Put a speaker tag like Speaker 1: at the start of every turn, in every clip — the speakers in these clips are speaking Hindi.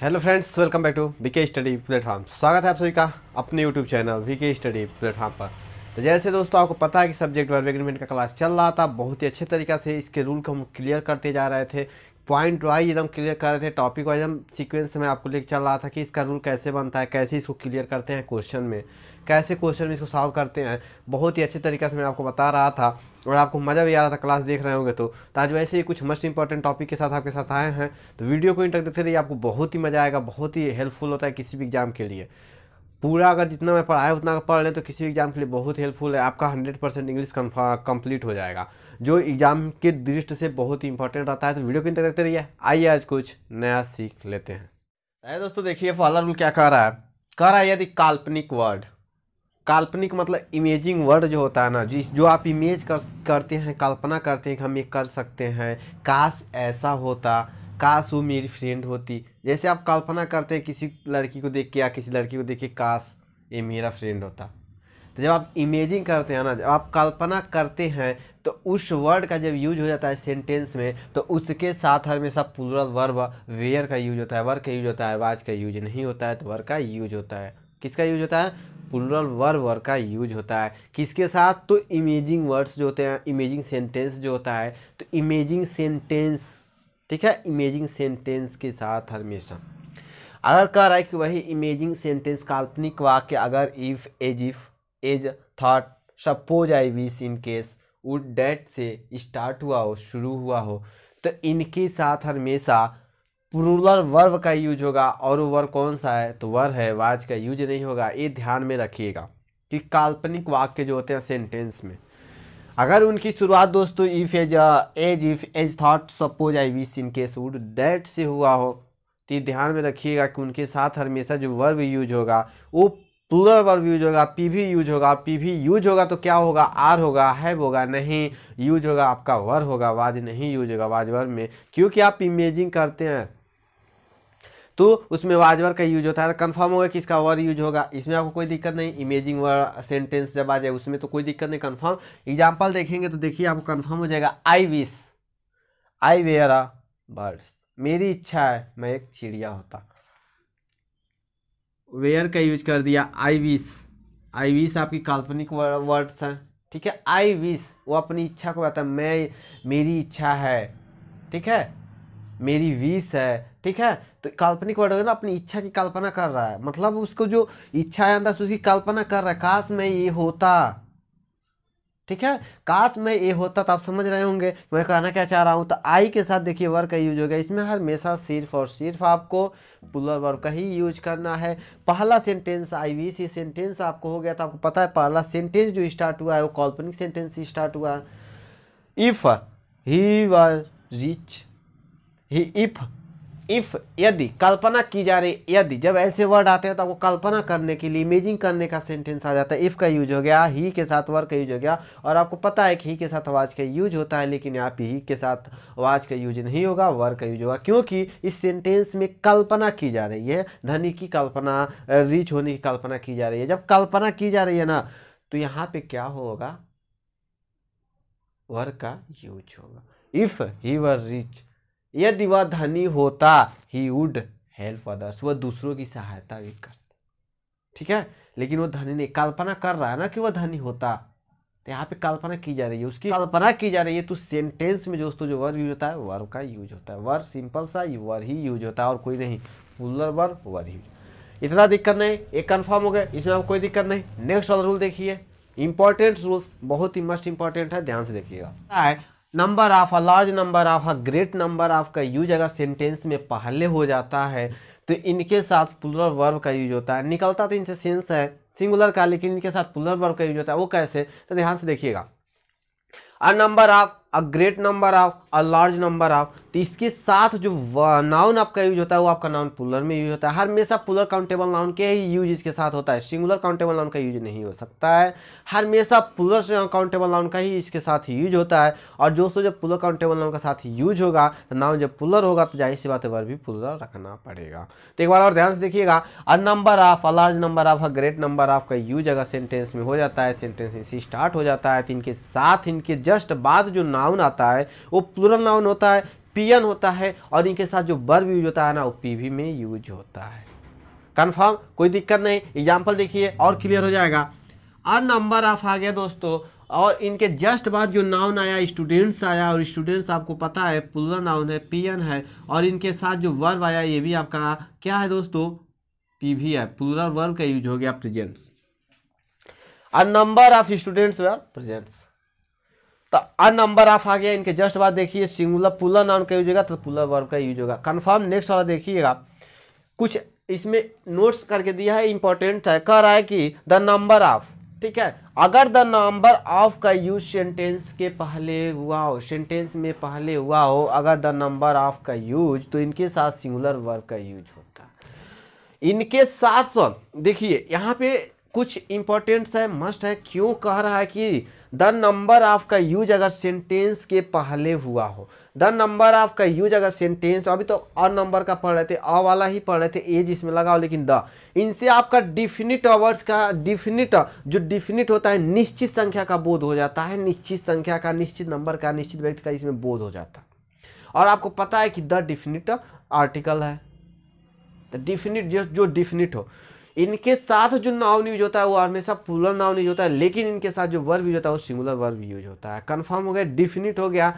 Speaker 1: Hello friends, welcome back to VK study platform स्वागत है आप सभी का अपने YouTube channel VK study platform पर। तो जैसे दोस्तों, आपको पता है कि सब्जेक्ट वर्ब एग्रीमेंट का क्लास चल रहा था, बहुत ही अच्छे तरीके से इसके रूल को हम क्लियर करते जा रहे थे पॉइंट वाइज एकदम क्लियर कर रहे थे टॉपिक वाइज हम सीक्वेंस में आपको लेकर चल रहा था कि इसका रूल कैसे बनता है कैसे इसको क्लियर करते हैं क्वेश्चन में कैसे क्वेश्चन में इसको सॉल्व करते हैं। बहुत ही अच्छे तरीके से मैं आपको बता रहा था और आपको मज़ा भी आ रहा था क्लास देख रहे होंगे तो, तो आज वैसे ही कुछ मस्ट इंपॉर्टेंट टॉपिक के साथ आपके साथ आए हैं। तो वीडियो को इंटर देखते रहिए आपको बहुत ही मज़ा आएगा बहुत ही हेल्पफुल होता है किसी भी एग्ज़ाम के लिए। पूरा अगर जितना मैं पढ़ाया, उतना पढ़ लें तो किसी एग्ज़ाम के लिए बहुत हेल्पफुल है। आपका हंड्रेड परसेंट इंग्लिश कंप्लीट हो जाएगा। जो एग्ज़ाम के दृष्टि से बहुत ही इंपॉर्टेंट रहता है तो वीडियो को इंतर देखते रहिए। आइए आज कुछ नया सीख लेते हैं। अरे दोस्तों, देखिए पहला रूल क्या कह रहा है? कह रहा है, यदि काल्पनिक वर्ड काल्पनिक मतलब इमेजिंग वर्ड जो होता है ना, जिस, जो आप इमेज कर, करते हैं, कल्पना करते हैं कि हम ये कर सकते हैं। काश ऐसा होता काश वो मेरी फ्रेंड होती। जैसे आप कल्पना करते हैं किसी लड़की को देख के या किसी लड़की को देख के काश ये मेरा फ्रेंड होता। तो जब आप इमेजिंग करते हैं ना, जब आप कल्पना करते हैं तो उस वर्ड का जब यूज़ हो जाता है सेंटेंस में तो उसके साथ हमेशा प्लूरल वर्ब वेयर का यूज़ होता है वर्ग का यूज़ होता है वाज का यूज़ नहीं होता है तो वर्ग का यूज़ होता है। किसका यूज़ होता है? प्लूरल वर्ब वर्ग का यूज़ होता है। किसके साथ? तो इमेजिंग वर्ड्स जो होते हैं इमेजिंग सेंटेंस जो होता है तो इमेजिंग सेंटेंस ठीक है? इमेजिंग सेंटेंस के साथ हमेशा। अगर कह रहा है कि वही इमेजिंग सेंटेंस काल्पनिक वाक्य अगर if as if as thought suppose I wish in case would that से स्टार्ट हुआ हो, शुरू हुआ हो तो इनके साथ हमेशा प्लूरल वर्ब का यूज़ होगा और वो कौन सा है? तो वर्ब है वाज का यूज़ नहीं होगा। ये ध्यान में रखिएगा कि काल्पनिक वाक्य जो होते हैं सेंटेंस में अगर उनकी शुरुआत दोस्तों if as as if as thought suppose I wish in case would that से हुआ हो। तो ये ध्यान में रखिएगा कि उनके साथ हमेशा जो वर्ब यूज़ होगा, वो प्लूरल वर्ब यूज़ होगा पी भी यूज़ होगा पी भी यूज़ होगा तो क्या होगा? आर होगा हैव होगा, नहीं यूज़ होगा, आपका वर होगा वाज नहीं यूज़ होगा वाज वर्ब में। क्योंकि आप इमेजिंग करते हैं तो उसमें वाजवर का यूज़ होता है। कन्फर्म होगा कि इसका वर यूज़ होगा। इसमें आपको कोई दिक्कत नहीं। इमेजिंग वर सेंटेंस जब आ जाए, उसमें तो कोई दिक्कत नहीं। कन्फर्म एग्ज़ाम्पल देखेंगे तो देखिए, आपको कन्फर्म हो जाएगा। I wish I were a birds मेरी इच्छा है, मैं एक चिड़िया होता। वेयर का यूज़ कर दिया। आई विश आई विश आपकी काल्पनिक वर्ड्स हैं। ठीक है? आई विश वो अपनी इच्छा को बताता है। मैं, मेरी इच्छा है। ठीक है? मेरी विश है। ठीक है? तो काल्पनिक वर्ड ना अपनी इच्छा की कल्पना कर रहा है मतलब उसको जो इच्छा है अंदर से उसकी कल्पना कर रहा है, काश मैं ये होता। ठीक है? काश में ये होता तो आप समझ रहे होंगे। मैं कहना क्या चाह रहा हूँ तो आई के साथ देखिए वर्ग का यूज़ हो गया। इसमें हमेशा सिर्फ़ और सिर्फ़ आपको पुलर वर्ग का ही यूज़ करना है। पहला sentence I V C sentence आपको हो गया तो आपको पता है पहला सेंटेंस जो स्टार्ट हुआ है, वो कॉल्पनिक सेंटेंस स्टार्ट हुआ। If he were rich he if if यदि कल्पना की जा रही, यदि जब ऐसे वर्ड आते हैं तो आपको कल्पना करने के लिए इमेजिंग करने का सेंटेंस आ जाता है। इफ़ का यूज़ हो गया ही के साथ वर्ड का यूज़ हो गया, और आपको पता है कि ही के साथ आवाज़ का यूज़ होता है, लेकिन यहाँ पे ही के साथ आवाज़ का यूज़ नहीं होगा वर्ड का यूज़ होगा, क्योंकि इस सेंटेंस में कल्पना की जा रही है। धनी की कल्पना रिच होने की कल्पना की जा रही है। जब कल्पना की जा रही है ना तो यहाँ पे क्या होगा? वर्ग का यूज़ होगा। इफ़ ही वर रिच यदि वह धनी होता ही वुड हेल्प अदर्स वह दूसरों की सहायता भी करता। ठीक है? लेकिन वो धनी नहीं। कल्पना कर रहा है ना कि वह धनी होता। तो यहाँ पे कल्पना की जा रही है। उसकी कल्पना की जा रही है। तो सेंटेंस में दोस्तों जो वर्ड यूज़ होता है वर्ब का यूज़ होता है। वर्ब सिंपल सा वर्ड ही यूज़ होता है। और कोई नहीं। पुलर वर्ब वर्ड यूज़ इतना दिक्कत नहीं। एक कन्फर्म हो गया। इसमें आपको कोई दिक्कत नहीं। नेक्स्ट वाला रूल देखिए। इंपॉर्टेंट रूल्स बहुत ही मस्ट इंपॉर्टेंट है। ध्यान से देखिएगा। Number of a large number of a great number of का यूज़ अगर सेंटेंस में पहले हो जाता है तो इनके साथ पुलर वर्ब का यूज़ होता है। निकलता तो इनसे सेंस है सिंगुलर का, लेकिन इनके साथ पुलर वर्ब का यूज़ होता है। वो कैसे? तो ध्यान से देखिएगा। A number of a great number of a large number of तो इसके साथ जो नाउन आपका यूज़ होता है, वो आपका नाउन पुलर में यूज़ होता है। हर हमेशा पुलर काउंटेबल नाउन के ही यूज़ इसके साथ होता है। सिंगुलर काउंटेबल नाउन का यूज़ नहीं हो सकता है। हर हमेशा पुलर काउंटेबल नाउन का ही इसके साथ यूज़ होता है। और दोस्तों, जब पुलर काउंटेबल नाउन का साथ यूज़ होगा तो नाउन जब पुलर होगा तो ज़ाहिर सी बात है भी पुलर रखना पड़ेगा। तो एक बार और ध्यान से देखिएगा a number of a large number of a great number of का यूज़ अगर सेंटेंस में हो जाता है सेंटेंस इसी स्टार्ट हो जाता है तो इनके साथ, इनके जस्ट बाद जो नाउन आता है, वो प्लूरल नाउन होता है पियन होता है, और इनके साथ जो वर्ब यूज़ होता है ना, वो पीवी में यूज़ होता है। कन्फर्म कोई दिक्कत नहीं। एग्ज़ाम्पल देखिए, और क्लियर हो जाएगा। और नंबर ऑफ़ आ गया दोस्तों, और इनके जस्ट बाद जो नाउन आया स्टूडेंट्स आया, और स्टूडेंट्स आपको पता है पुलर नाउन है पियन है, और इनके साथ जो वर्ब आया, ये भी आपका क्या है दोस्तों? पीवी है। प्लूरल वर्ब का यूज़ हो गया presents a number of students were presents तो अ नंबर ऑफ़ आ गया, इनके जस्ट बाद देखिए, सिंगुलर पुलर नाउन का यूज़ होगा तो पुलर वर्ब का यूज़ होगा। कंफर्म नेक्स्ट वाला देखिएगा। कुछ इसमें नोट्स करके दिया है इंपॉर्टेंट है, कह रहा है कि द नंबर ऑफ़ ठीक है? अगर द नंबर ऑफ़ का यूज़ सेंटेंस के पहले हुआ हो सेंटेंस में पहले हुआ हो, अगर द नंबर ऑफ़ का यूज़ तो इनके साथ सिंगुलर वर्ब का यूज़ होता है इनके साथ, देखिए, यहाँ पे कुछ इंपॉर्टेंट्स है मस्ट है। क्यों कह रहा है कि द नंबर ऑफ़ का यूज़ अगर सेंटेंस के पहले हुआ हो द नंबर ऑफ़ का यूज़ अगर सेंटेंस अभी तो अ नंबर का पढ़ रहे थे अ वाला ही पढ़ रहे थे ए जिसमें लगाओ लेकिन द इनसे आपका डिफिनिट वर्ड्स का डिफिनिट जो डिफिनिट होता है, निश्चित संख्या का बोध हो जाता है। निश्चित संख्या का, निश्चित नंबर का, निश्चित व्यक्ति का इसमें बोध हो जाता है। और आपको पता है कि द डिफिनिट आर्टिकल है। डिफिनिट जो जो डिफिनिट हो। इनके साथ जो नाउन यूज़ होता है, वो हमेशा प्लूरल नाउन यूज़ होता है, लेकिन इनके साथ जो वर्ब यूज़ होता है, वो सिंगुलर वर्ब यूज़ होता है। कंफर्म हो गया डिफिनिट हो गया।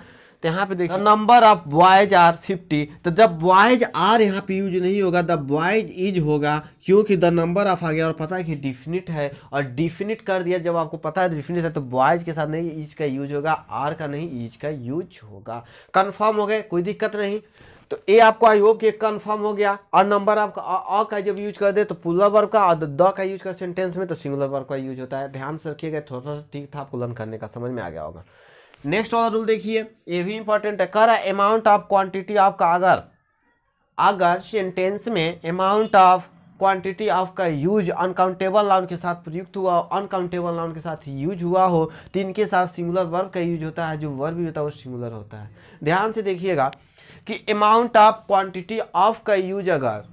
Speaker 1: तो यहाँ पे देखिए। Number of boys are fifty तो जब बॉयज़ आर यहाँ पे यूज़ नहीं होगा द बॉयज़ इज़ होगा, क्योंकि द नंबर ऑफ़ आ गया और पता है कि डिफिनिट है, और डिफिनिट कर दिया, जब आपको पता है डिफिनिट है तो बॉयज़ के साथ नहीं इज़ का यूज़ होगा आर का नहीं इज़ का यूज़ होगा। कन्फर्म हो गए, कोई दिक्कत नहीं। तो ए आपको आई होप कि कंफर्म हो गया। और नंबर आपका अ का जब यूज़ कर दे तो पुलर वर्ब का, और द का यूज़ कर सेंटेंस में तो सिंगुलर वर्ग का यूज़ होता है। ध्यान से रखिएगा थोड़ा सा ठीक था, आपको लर्न करने का समझ में आ गया होगा। नेक्स्ट वाला रूल देखिए, ये भी इंपॉर्टेंट है। कर अमाउंट ऑफ़ क्वांटिटी आपका, अगर अगर सेंटेंस में अमाउंट ऑफ़ क्वांटिटी ऑफ़ का यूज़ अनकाउंटेबल नाउन के साथ प्रयुक्त हुआ हो अनकाउंटेबल नाउन के साथ यूज़ हुआ हो तो इनके साथ सिंगुलर वर्ब का यूज़ होता है, जो वर्ब भी होता है, वो सिंगुलर होता है। ध्यान से देखिएगा कि अमाउंट ऑफ़ क्वांटिटी ऑफ़ का यूज़ अगर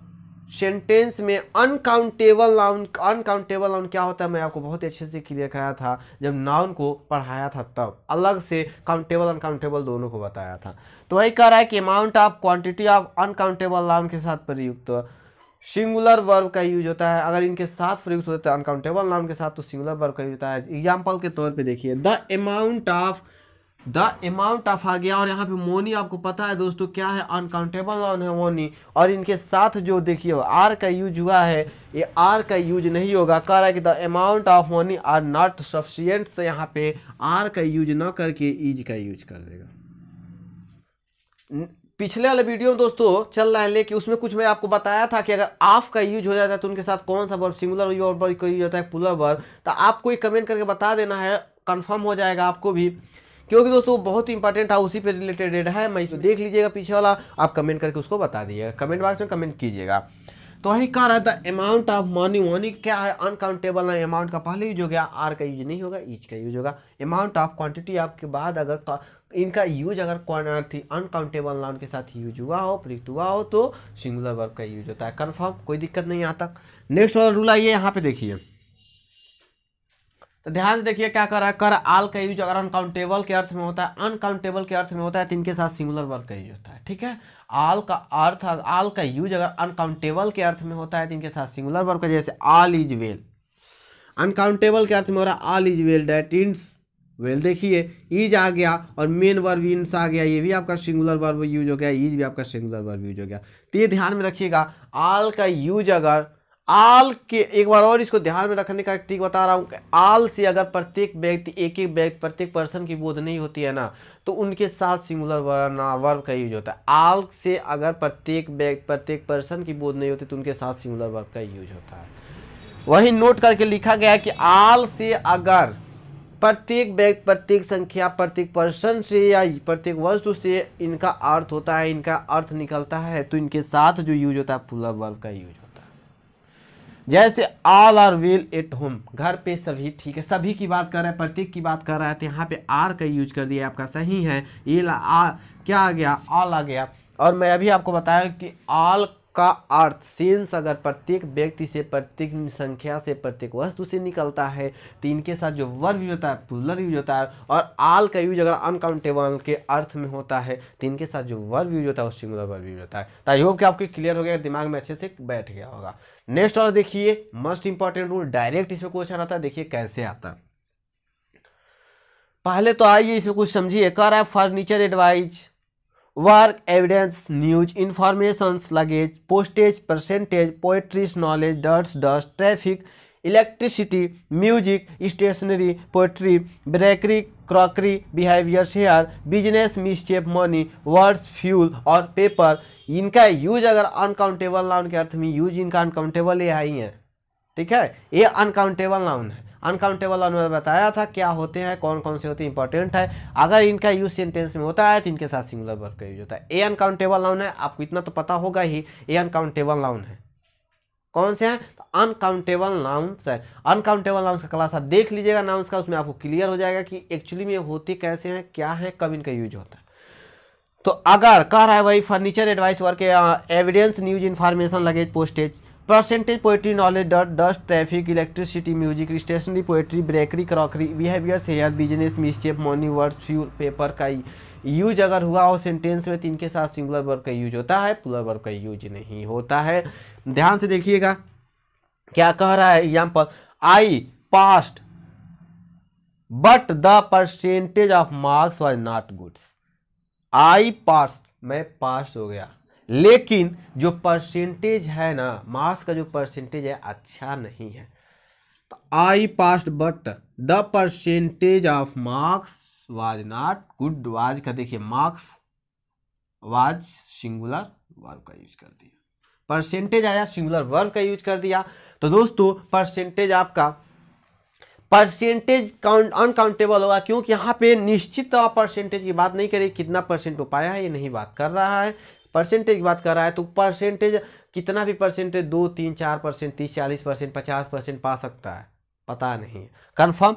Speaker 1: सेंटेंस में अनकाउंटेबल नाउन अनकाउंटेबल नाउन क्या होता है, मैं आपको बहुत अच्छे से क्लियर कराया था, जब नाउन को पढ़ाया था तब, अलग से काउंटेबल अनकाउंटेबल दोनों को बताया था। तो वही कह रहा है कि amount of quantity of uncountable noun के साथ प्रयुक्त सिंगुलर वर्ब का यूज़ होता है। अगर इनके साथ प्रयुक्त होता है अनकाउंटेबल नाउन के साथ तो सिंगुलर वर्ब का यूज़ होता है। एग्ज़ाम्पल के तौर पर देखिए। The amount of the amount of आ गया और यहाँ पे मोनी आपको पता है दोस्तों क्या है? अनकाउंटेबल नाउन है मोनी और इनके साथ जो देखिए आर का यूज़ हुआ है, ये आर का यूज़ नहीं होगा। कह रहा है कि the amount of money are not sufficient तो यहाँ पे आर का यूज़ ना करके ईज का यूज़ कर देगा। पिछले वाले वीडियो में दोस्तों चल रहा है लेकिन उसमें कुछ मैं आपको बताया था कि अगर आफ का यूज़ हो जाता है तो उनके साथ कौन सा वर्ब सिंगुलर वर्ब का यूज़ होता है पुलर वर्ब तो आपको एक कमेंट करके बता देना है कंफर्म हो जाएगा आपको भी। क्योंकि दोस्तों बहुत इंपॉर्टेंट है उसी पे रिलेटेड है, मैं इसको देख लीजिएगा पीछे वाला, आप कमेंट करके उसको बता दीजिएगा। कमेंट बॉक्स में कमेंट कीजिएगा। तो वही कह रहा था अमाउंट ऑफ़ मनी मनी क्या है? अनकाउंटेबल ना अमाउंट का पहले यूज़ हो गया आर का यूज़ नहीं होगा ईच का यूज़ होगा। अमाउंट ऑफ़ क्वांटिटी आपके बाद अगर इनका यूज़ अगर थी अनकाउंटेबल नाउन के साथ यूज़ हुआ हो प्रयुक्त हुआ हो तो सिंगुलर वर्ब का यूज़ होता है। कन्फर्म कोई दिक्कत नहीं आता। नेक्स्ट वाला रूल आइए, यहाँ पे देखिए। तो ध्यान से देखिए क्या कर रहा है कर आल का यूज़ अगर अनकाउंटेबल के अर्थ में होता है अनकाउंटेबल के अर्थ में होता है तो इनके साथ सिंगुलर वर्ब का यूज़ होता है, ठीक है? आल का अर्थ, आल का यूज़ अगर अनकाउंटेबल के अर्थ में होता है तो इनके साथ सिंगुलर वर्ब का जैसे आल इज़ वेल अनकाउंटेबल के अर्थ में हो रहा है, all is well that ends well देखिए ईज आ गया और मेन वर्ब इंस आ गया, ये भी आपका सिंगुलर वर्ब यूज़ हो गया ईज भी आपका सिंगुलर वर्ब यूज़ हो गया. तो ये ध्यान में रखिएगा, आल का यूज़ अगर आल के, एक बार और इसको ध्यान में रखने का ट्रिक बता रहा हूँ आल से अगर प्रत्येक व्यक्ति एक एक व्यक्ति, प्रत्येक पर्सन की बोध नहीं होती है ना तो उनके साथ सिंगुलर वर्ब का यूज़ होता है। आल से अगर प्रत्येक व्यक्ति, प्रत्येक पर्सन की बोध नहीं होती तो उनके साथ सिंगुलर वर्ब का यूज़ होता है। वही नोट करके लिखा गया है कि आल से अगर प्रत्येक व्यक्ति, प्रत्येक संख्या, प्रत्येक पर्सन से या प्रत्येक वस्तु से इनका अर्थ होता है, इनका अर्थ निकलता है तो इनके साथ जो यूज़ होता है पुलर वर्ब का यूज़ होता है। जैसे all are well at home घर पे सभी ठीक है। सभी की बात कर रहे हैं प्रत्येक की बात कर रहा है तो यहाँ पे आर का यूज़ कर दिया आपका। सही है। ये आ, क्या आ गया? ऑल आ गया। और मैं अभी आपको बताया कि ऑल का अर्थ सेंस अगर प्रत्येक व्यक्ति से, प्रत्येक संख्या से, प्रत्येक वस्तु से निकलता है तो इनके साथ जो वर्ब यूज़ होता है पुलर यूज़ होता है, और आल का यूज़ अगर अनकाउंटेबल के अर्थ में होता है तो इनके साथ जो वर्ब यूज़ होता है वो सिंगुलर वर्ब यूज़ होता है। तो आई होप कि आपको क्लियर हो गया, दिमाग में अच्छे से बैठ गया होगा। नेक्स्ट और देखिए मोस्ट इंपॉर्टेंट रूल डायरेक्ट इसमें क्वेश्चन आता है, देखिए कैसे आता है। पहले तो आइए इसमें कुछ समझिए कर है furniture advice work evidence news information luggage postage percentage poetries knowledge dirts dust traffic electricity music stationery poetry bakery crockery behaviour share business mischief money words fuel और पेपर इनका यूज़ अगर अनकाउंटेबल नाउन के अर्थ में यूज़ इनका अनकाउंटेबल ये आई है, ठीक है? ये अनकाउंटेबल नाउन है। अनकाउंटेबल उन्होंने बताया था क्या होते हैं कौन कौन से होते हैं इंपॉर्टेंट है। अगर इनका यूज़ सेंटेंस में होता है तो इनके साथ सिंगुलर वर्ब का यूज़ होता है। ए अनकाउंटेबल नाउन है, आपको इतना तो पता होगा ही ए अनकाउंटेबल नाउन है। कौन से हैं? तो अनकाउंटेबल नाउन्स है। अनकाउंटेबल नाउन्स का क्लास आप देख लीजिएगा नाउन्स का, उसमें आपको क्लियर हो जाएगा कि एक्चुअली में होते कैसे हैं, क्या है, कब इनका यूज़ होता है। तो अगर कह रहा है वही furniture advice work evidence news information luggage postage percentage poetry knowledge डट dust traffic electricity music stationery poetry bakery crockery behaviour share business mischief money words fuel paper का यूज़ अगर हुआ हो सेंटेंस में तीन के साथ सिंगुलर वर्ब का यूज़ होता है प्लुरल वर्ब का यूज़ नहीं होता है। ध्यान से देखिएगा, क्या कह रहा है example I passed but the percentage of marks was not goods I pass मैं पास हो गया। लेकिन जो परसेंटेज है ना मार्क्स का जो परसेंटेज है अच्छा नहीं है। I passed but the percentage of marks was not good was का देखिए मार्क्स वाज सिंगुलर वर्ब का यूज़ कर दिया। परसेंटेज आया सिंगुलर वर्ब का यूज़ कर दिया। तो दोस्तों परसेंटेज आपका परसेंटेज काउंट अनकाउंटेबल होगा, क्योंकि यहाँ पे निश्चित परसेंटेज की बात नहीं करें, कितना परसेंट हो पाया है, ये नहीं बात कर रहा है। परसेंटेज बात कर रहा है तो परसेंटेज कितना भी परसेंटेज, दो, तीन, चार परसेंट, तीस, चालीस परसेंट, पचास परसेंट पा सकता है, पता नहीं कन्फर्म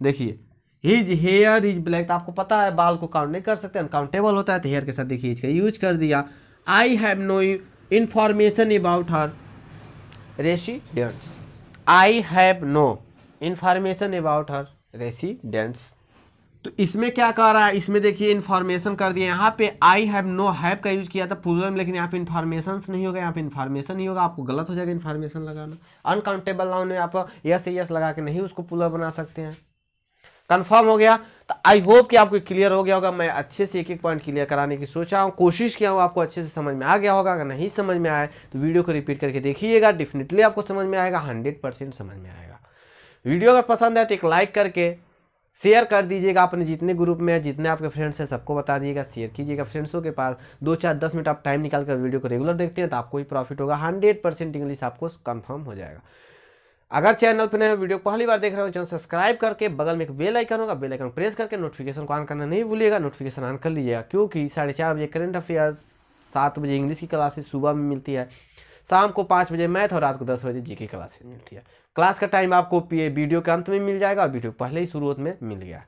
Speaker 1: देखिए हिज हेयर इज़ ब्लैक तो आपको पता है, बाल को काउंट नहीं कर सकते अनकाउंटेबल होता है तो हेयर के साथ देखिए, इसका यूज़ कर दिया। I have no information about her residents I have no information about her residents तो इसमें क्या कह रहा है? इसमें देखिए इन्फॉर्मेशन कर दिया। यहाँ पे आई हैव नो हैव का यूज़ किया था प्लूरल में लेकिन यहाँ पे इन्फॉर्मेशन नहीं होगा। यहाँ पे इन्फॉर्मेशन नहीं होगा। आपको गलत हो जाएगा इन्फॉर्मेशन लगाना। अनकाउंटेबल नाउन में आप यस यस लगा के नहीं उसको पुलर बना सकते हैं। कन्फर्म हो गया। तो आई होप कि आपको क्लियर हो गया होगा। मैं अच्छे से एक एक पॉइंट क्लियर कराने की सोचा हूँ। कोशिश किया हूँ आपको अच्छे से समझ में आ गया होगा। अगर नहीं समझ में आए तो वीडियो को रिपीट करके देखिएगा। डेफिनेटली आपको समझ में आएगा। हंड्रेड परसेंट समझ में आएगा। वीडियो अगर पसंद आए तो एक लाइक करके शेयर कर दीजिएगा अपने जितने ग्रुप में जितने आपके फ्रेंड्स हैं, सबको बता दीजिएगा, शेयर कीजिएगा फ्रेंड्सों के पास। दो चार दस मिनट आप टाइम निकाल कर वीडियो को रेगुलर देखते हैं तो आपको ही प्रॉफिट होगा। हंड्रेड परसेंट इंग्लिश आपको कंफर्म हो जाएगा। अगर चैनल पर नए वीडियो पहली बार देख रहे हो, चैनल सब्सक्राइब करके बगल में एक बेल आइकन होगा बेल आइकन प्रेस करके नोटिफिकेशन को ऑन करना नहीं भूलिएगा नोटिफिकेशन ऑन कर लीजिएगा, क्योंकि साढ़े चार बजे करंट अफेयर्स सात बजे इंग्लिश की क्लासेस सुबह में मिलती है, शाम को पाँच बजे मैथ और रात को दस बजे जी की क्लासेस मिलती है। क्लास का टाइम आपको वीडियो के अंत में मिल जाएगा और वीडियो पहले ही शुरुआत में मिल गया।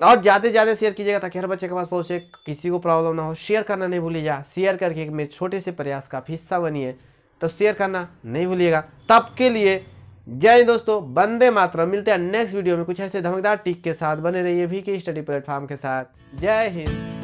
Speaker 1: और ज़्यादा से ज़्यादा शेयर कीजिएगा ताकि हर बच्चे के पास पहुँचे, किसी को प्रॉब्लम ना हो शेयर करना नहीं भूलिएगा। शेयर करके एक मेरे छोटे से प्रयास का हिस्सा बनिए। तो शेयर करना नहीं भूलिएगा। तब के लिए जय दोस्तों बंदे मात्र मिलते हैं नेक्स्ट वीडियो में। कुछ ऐसे धमकदार टिक के साथ बने रहिए भी के स्टडी प्लेटफॉर्म के साथ। जय हिंद।